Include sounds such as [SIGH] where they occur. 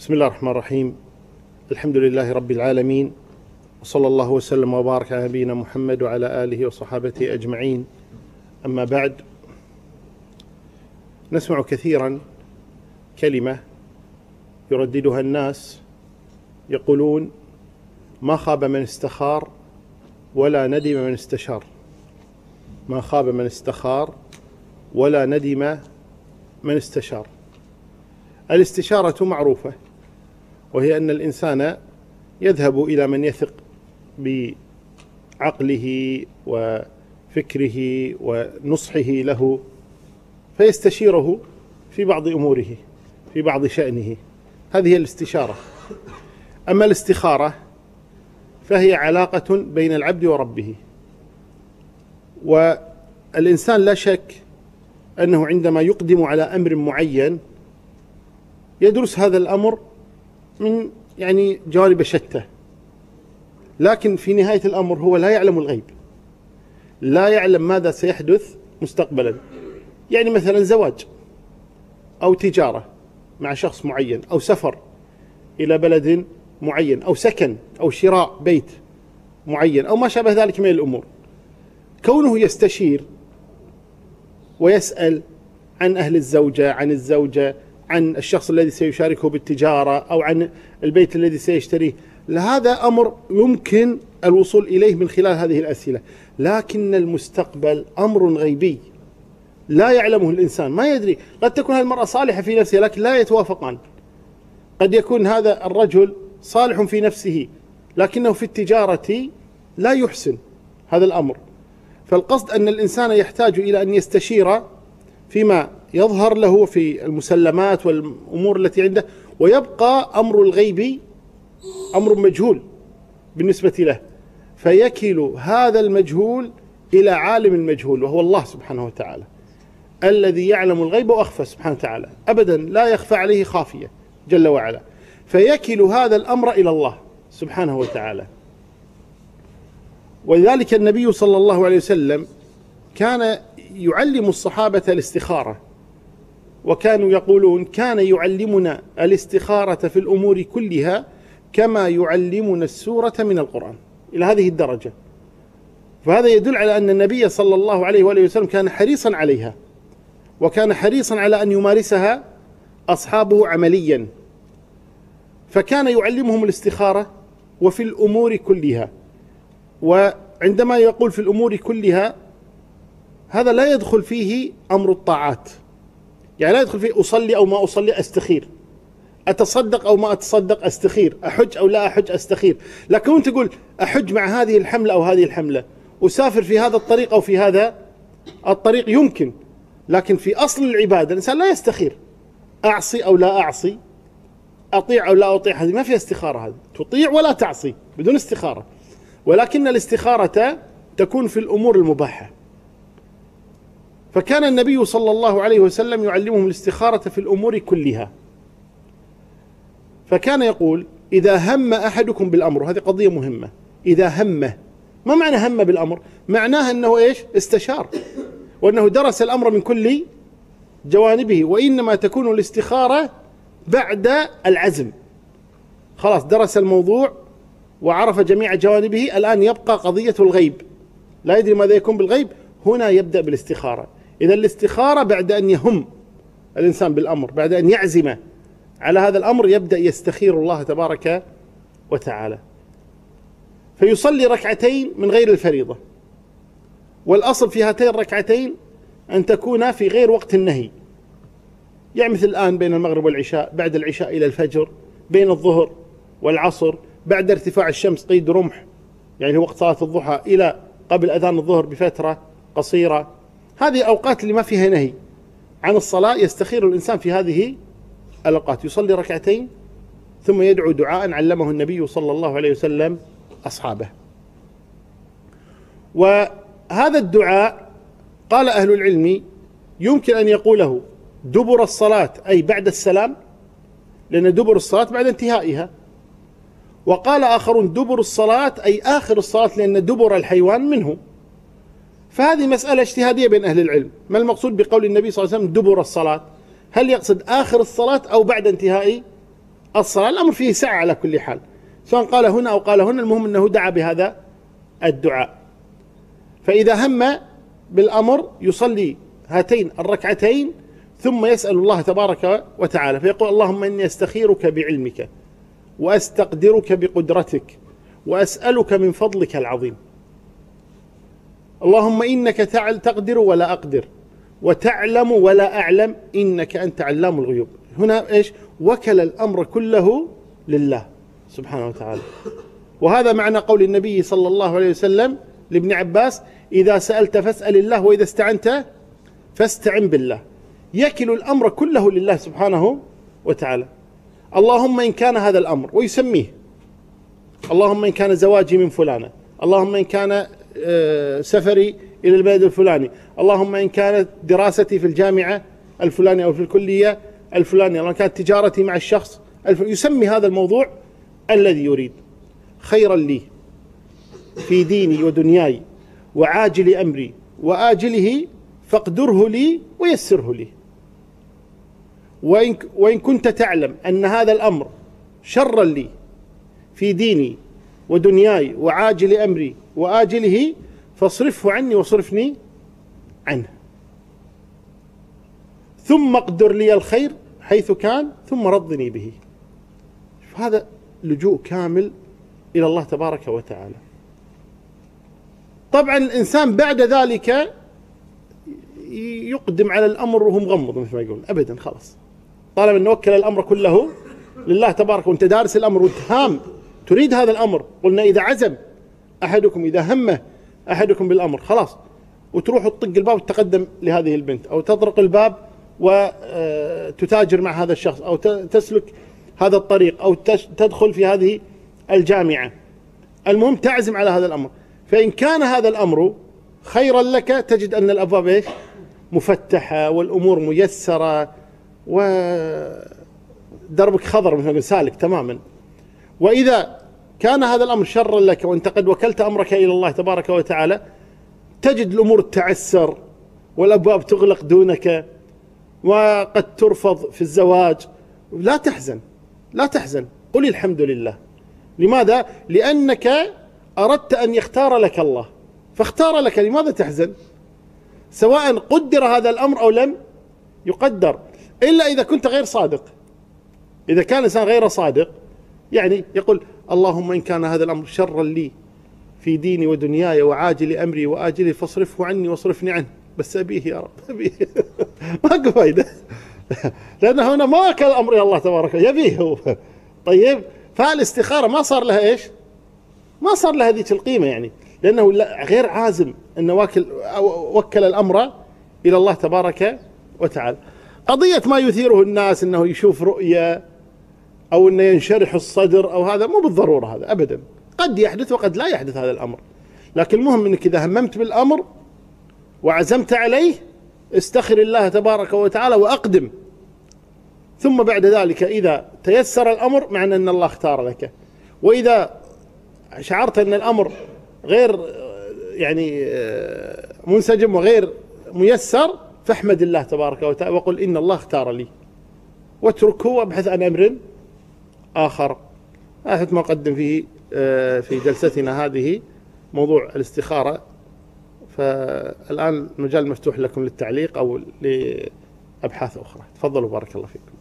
بسم الله الرحمن الرحيم. الحمد لله رب العالمين وصلى الله وسلم وبارك على نبينا محمد وعلى آله وصحابته أجمعين. أما بعد نسمع كثيرا كلمة يرددها الناس يقولون ما خاب من استخار ولا ندم من استشار ما خاب من استخار ولا ندم من استشار الاستشارة معروفة. وهي أن الإنسان يذهب إلى من يثق بعقله وفكره ونصحه له فيستشيره في بعض أموره في بعض شأنه. هذه هي الاستشارة. أما الاستخارة فهي علاقة بين العبد وربه. والإنسان لا شك أنه عندما يقدم على أمر معين يدرس هذا الأمر من يعني جوانب شتى. لكن في نهاية الأمر هو لا يعلم الغيب. لا يعلم ماذا سيحدث مستقبلا. يعني مثلا زواج أو تجارة مع شخص معين أو سفر إلى بلد معين أو سكن أو شراء بيت معين أو ما شابه ذلك من الأمور. كونه يستشير ويسأل عن أهل الزوجة عن الزوجة عن الشخص الذي سيشاركه بالتجارة أو عن البيت الذي سيشتريه. هذا أمر يمكن الوصول إليه من خلال هذه الأسئلة. لكن المستقبل أمر غيبي. لا يعلمه الإنسان. ما يدري. قد تكون هذه المرأة صالحة في نفسها لكن لا يتوافقان قد يكون هذا الرجل صالح في نفسه لكنه في التجارة لا يحسن هذا الأمر. فالقصد أن الإنسان يحتاج إلى أن يستشير فيما يظهر له في المسلمات والأمور التي عنده ويبقى أمر الغيب أمر مجهول بالنسبة له. فيكل هذا المجهول إلى عالم المجهول وهو الله سبحانه وتعالى. الذي يعلم الغيب وأخفى سبحانه وتعالى. ابدا لا يخفى عليه خافية جل وعلا. فيكل هذا الأمر إلى الله سبحانه وتعالى. ولذلك النبي صلى الله عليه وسلم كان يعلم الصحابة الاستخارة. وكانوا يقولون كان يعلمنا الاستخارة في الأمور كلها كما يعلمنا السورة من القرآن. إلى هذه الدرجة. فهذا يدل على أن النبي صلى الله عليه وآله وسلم كان حريصا عليها وكان حريصا على أن يمارسها أصحابه عمليا. فكان يعلمهم الاستخارة وفي الأمور كلها. وعندما يقول في الأمور كلها هذا لا يدخل فيه أمر الطاعات. يعني لا يدخل فيه أصلي أو ما أصلي أستخير. أتصدق أو ما أتصدق أستخير. أحج أو لا أحج أستخير. لكن تقول أحج مع هذه الحملة أو هذه الحملة. أسافر في هذا الطريق أو في هذا الطريق يمكن. لكن في أصل العبادة الإنسان لا يستخير. أعصي أو لا أعصي. أطيع أو لا أطيع. هذه ما فيها استخارة هذه. تطيع ولا تعصي بدون استخارة. ولكن الاستخارة تكون في الأمور المباحة. فكان النبي صلى الله عليه وسلم يعلمهم الاستخارة في الأمور كلها. فكان يقول إذا هم أحدكم بالأمر وهذه قضية مهمة. إذا همه ما معنى هم بالأمر؟ معناه أنه إيش؟ استشار. وأنه درس الأمر من كل جوانبه وإنما تكون الاستخارة بعد العزم. خلاص درس الموضوع وعرف جميع جوانبه. الآن يبقى قضية الغيب. لا يدري ماذا يكون بالغيب. هنا يبدأ بالاستخارة. إذا الاستخارة بعد أن يهم الإنسان بالأمر بعد أن يعزم على هذا الأمر يبدأ يستخير الله تبارك وتعالى. فيصلي ركعتين من غير الفريضة. والأصل في هاتين الركعتين أن تكونا في غير وقت النهي. يعني مثل الآن بين المغرب والعشاء بعد العشاء إلى الفجر بين الظهر والعصر بعد ارتفاع الشمس قيد رمح يعني وقت صلاة الضحى إلى قبل أذان الظهر بفترة قصيرة. هذه الاوقات اللي ما فيها نهي. عن الصلاة يستخير الإنسان في هذه الأوقات. يصلي ركعتين ثم يدعو دعاء علمه النبي صلى الله عليه وسلم أصحابه. وهذا الدعاء قال أهل العلم يمكن أن يقوله دبر الصلاة أي بعد السلام لأن دبر الصلاة بعد انتهائها. وقال آخرون دبر الصلاة أي آخر الصلاة لأن دبر الحيوان منه. فهذه مسألة اجتهادية بين أهل العلم. ما المقصود بقول النبي صلى الله عليه وسلم دبر الصلاة؟ هل يقصد آخر الصلاة أو بعد انتهاء الصلاة؟ الأمر فيه سعة على كل حال. سواء قال هنا أو قال هنا المهم أنه دعا بهذا الدعاء. فإذا هم بالأمر يصلي هاتين الركعتين ثم يسأل الله تبارك وتعالى فيقول اللهم إني أستخيرك بعلمك وأستقدرك بقدرتك وأسألك من فضلك العظيم. اللهم إنك تقدر ولا أقدر وتعلم ولا أعلم إنك أنت علام الغيوب. هنا إيش؟ وكل الأمر كله لله سبحانه وتعالى. وهذا معنى قول النبي صلى الله عليه وسلم لابن عباس إذا سألت فاسأل الله وإذا استعنت فاستعن بالله. يكل الأمر كله لله سبحانه وتعالى. اللهم إن كان هذا الأمر ويسميه اللهم إن كان زواجي من فلانة اللهم إن كان سفري إلى البلد الفلاني. اللهم إن كانت دراستي في الجامعة الفلانية أو في الكلية الفلانية اللهم كانت تجارتي مع الشخص يسمي هذا الموضوع الذي يريد. خيرا لي في ديني ودنياي وعاجل أمري وآجله فاقدره لي ويسره لي. وإن, وإن كنت تعلم أن هذا الأمر شرا لي في ديني ودنياي وعاجل أمري وآجله فاصرفه عني واصرفني عنه. ثم أقدر لي الخير حيث كان ثم رضني به. هذا لجوء كامل إلى الله تبارك وتعالى. طبعا الإنسان بعد ذلك يقدم على الأمر وهو مغمض مثل ما يقول. أبدا خلاص. طالما أن وكل الأمر كله لله تبارك وانت دارس الأمر وتهام تريد هذا الأمر؟ قلنا إذا عزم أحدكم إذا همه أحدكم بالأمر خلاص. وتروح تطق الباب وتقدم لهذه البنت أو تطرق الباب وتتاجر آه، مع هذا الشخص أو تسلك هذا الطريق أو تدخل في هذه الجامعة. المهم تعزم على هذا الأمر. فإن كان هذا الأمر خيرا لك تجد أن الأبواب إيش؟ مفتحة والأمور ميسرة ودربك خضر مثل سالك تماما. وإذا كان هذا الأمر شرا لك وأنت قد وكلت أمرك إلى الله تبارك وتعالى تجد الأمور تعسر والأبواب تغلق دونك وقد ترفض في الزواج لا تحزن لا تحزن قل الحمد لله لماذا؟ لأنك أردت أن يختار لك الله فاختار لك لماذا تحزن؟ سواء قدر هذا الأمر أو لم يقدر إلا إذا كنت غير صادق إذا كان الإنسان غير صادق يعني يقول اللهم إن كان هذا الأمر شرا لي في ديني ودنياي وعاجل أمري وآجلي فاصرفه عني واصرفني عنه. بس أبيه يا رب أبيه. [LAUGHS] ماكو فايدة؟ [LAUGHS] لأنه هنا ما كان الأمر إلى الله تبارك يبيه هو. طيب فالاستخارة ما صار لها إيش؟ ما صار لها هذيك القيمة يعني لأنه غير عازم أنه واكل وكل الأمر إلى الله تبارك وتعالى. قضية ما يثيره الناس أنه يشوف رؤية أو أنه ينشرح الصدر أو هذا مو بالضرورة هذا أبدا. قد يحدث وقد لا يحدث هذا الأمر. لكن المهم أنك إذا هممت بالأمر وعزمت عليه استخر الله تبارك وتعالى وأقدم. ثم بعد ذلك إذا تيسر الأمر معنى أن الله اختار لك. وإذا شعرت أن الأمر غير يعني منسجم وغير ميسر فاحمد الله تبارك وتعالى وقل إن الله اختار لي. واتركه وابحث عن أمر آخر. هذا ما أقدم فيه آه، في جلستنا هذه موضوع الاستخارة. فالآن المجال مفتوح لكم للتعليق أو لأبحاث أخرى. تفضلوا بارك الله فيكم.